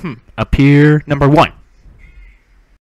Hmm. Appear number one.